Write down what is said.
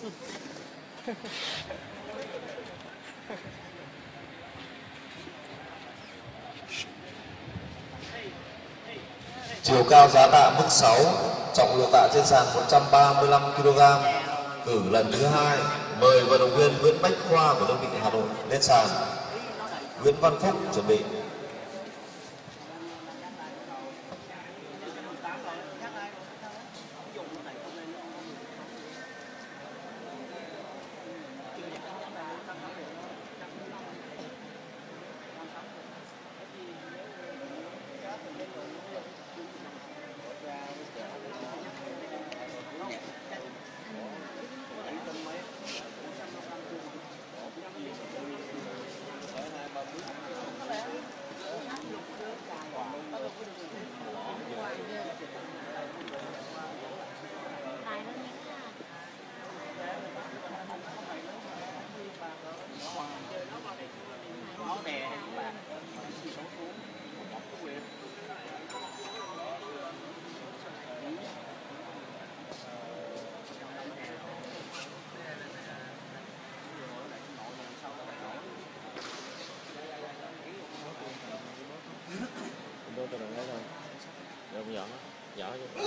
Chiều cao giá tạ mức 6, trọng lượng tạ trên sàn 135 kg. Cử lần thứ hai, mời vận động viên Nguyễn Bách Khoa của đơn vị Hà Nội lên sàn. Nguyễn Văn Phúc chuẩn bị. tôi đừng lấy thôi. Được không nhỏ? Nhỏ chứ.